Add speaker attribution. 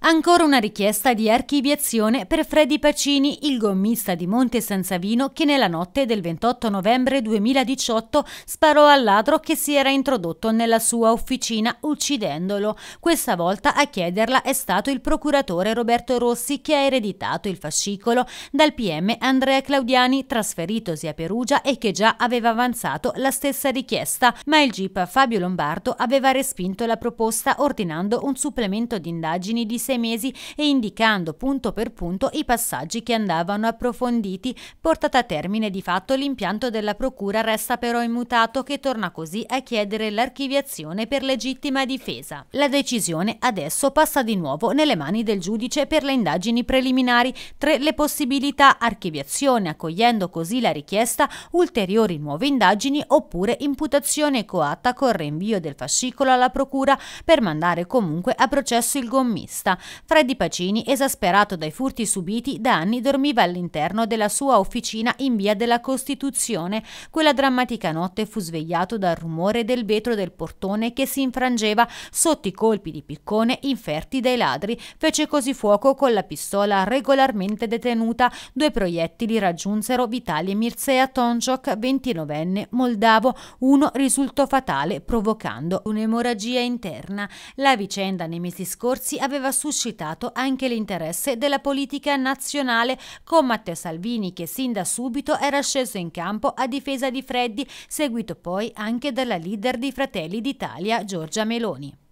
Speaker 1: Ancora una richiesta di archiviazione per Freddy Pacini, il gommista di Monte San Savino che nella notte del 28 novembre 2018 sparò al ladro che si era introdotto nella sua officina uccidendolo. Questa volta a chiederla è stato il procuratore Roberto Rossi che ha ereditato il fascicolo dal PM Andrea Claudiani trasferitosi a Perugia e che già aveva avanzato la stessa richiesta, ma il GIP Fabio Lombardo aveva respinto la proposta ordinando un supplemento di indagini di sei mesi e indicando punto per punto i passaggi che andavano approfonditi. Portata a termine di fatto l'impianto della Procura resta però immutato che torna così a chiedere l'archiviazione per legittima difesa. La decisione adesso passa di nuovo nelle mani del giudice per le indagini preliminari, tre le possibilità archiviazione accogliendo così la richiesta, ulteriori nuove indagini oppure imputazione coatta con rinvio del fascicolo alla Procura per mandare comunque a processo il gommista. Freddy Pacini, esasperato dai furti subiti, da anni dormiva all'interno della sua officina in via della Costituzione. Quella drammatica notte fu svegliato dal rumore del vetro del portone che si infrangeva sotto i colpi di piccone inferti dai ladri. Fece così fuoco con la pistola regolarmente detenuta. Due proiettili raggiunsero Vitalie Mircea Tonchok, 29enne, moldavo. Uno risultò fatale, provocando un'emorragia interna. La vicenda nei mesi scorsi aveva suscitato anche l'interesse della politica nazionale, con Matteo Salvini che sin da subito era sceso in campo a difesa di Freddi, seguito poi anche dalla leader di Fratelli d'Italia Giorgia Meloni.